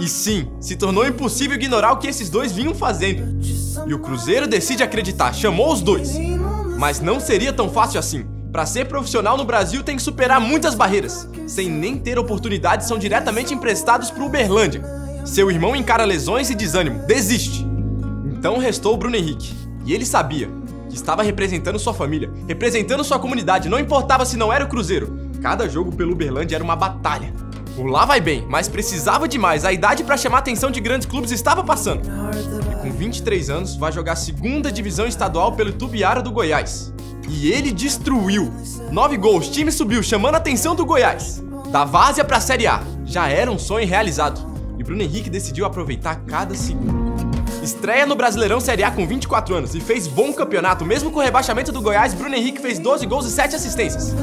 E sim, se tornou impossível ignorar o que esses dois vinham fazendo. E o Cruzeiro decide acreditar, chamou os dois. Mas não seria tão fácil assim. Para ser profissional no Brasil tem que superar muitas barreiras. Sem nem ter oportunidade, são diretamente emprestados para Uberlândia. Seu irmão encara lesões e desânimo, desiste. Então restou o Bruno Henrique. E ele sabia que estava representando sua família, representando sua comunidade, não importava se não era o Cruzeiro. Cada jogo pelo Uberlândia era uma batalha. O lá vai bem, mas precisava demais. A idade para chamar a atenção de grandes clubes estava passando. E com 23 anos, vai jogar a segunda divisão estadual pelo Tubiara do Goiás. E ele destruiu. Nove gols, time subiu, chamando a atenção do Goiás. Da Várzea pra Série A. Já era um sonho realizado. E Bruno Henrique decidiu aproveitar cada segundo. Estreia no Brasileirão Série A com 24 anos e fez bom campeonato. Mesmo com o rebaixamento do Goiás, Bruno Henrique fez 12 gols e 7 assistências.